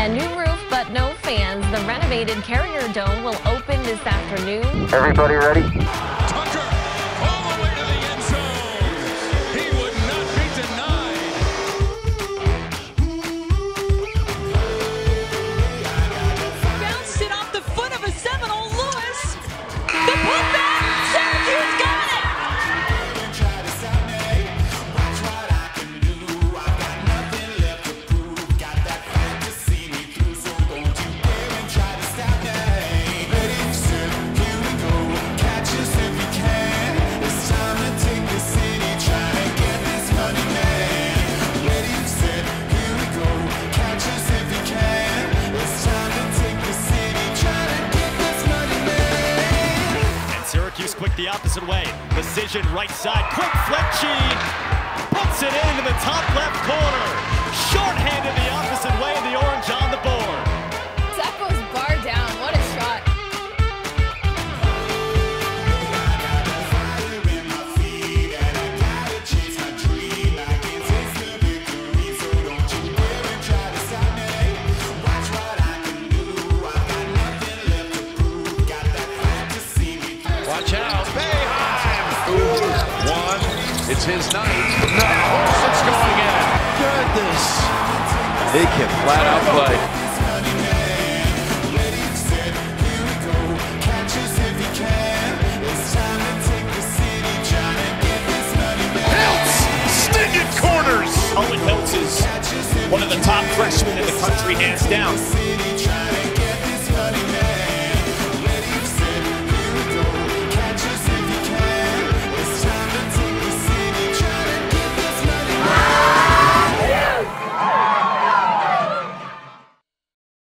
And new roof, but no fans. The renovated Carrier Dome will open this afternoon. Everybody ready? The opposite way. Precision right side. Quick Fletchy puts it into the top left corner. Shorthanded the opposite way. The orange on the board. That goes bar down. What a shot. Watch out. It's his night. No. It's going in. Goodness. They can flat out play. Hiltz. Stinging corners. Owen Hiltz is one of the top freshmen in the country, hands down.